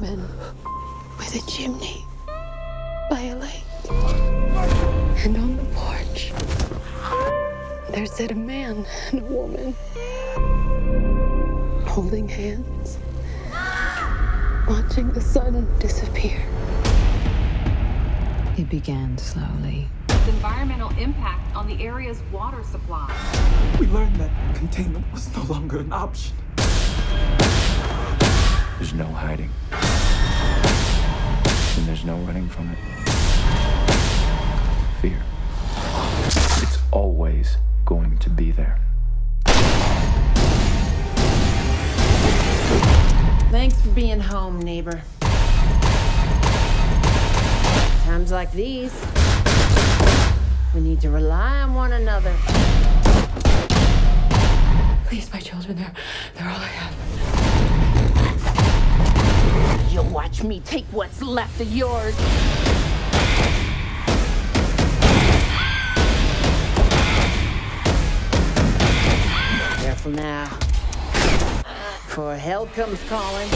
cabin with a chimney by a lake. And on the porch, there sat a man and a woman holding hands, watching the sun disappear. It began slowly. The environmental impact on the area's water supply. We learned that containment was no longer an option. There's no hiding. And there's no running from it. Fear. It's always going to be there. Thanks for being home, neighbor. Times like these, we need to rely on one another. Please, my children, they're, they're all You'll watch me take what's left of yours. Careful now. For help comes calling.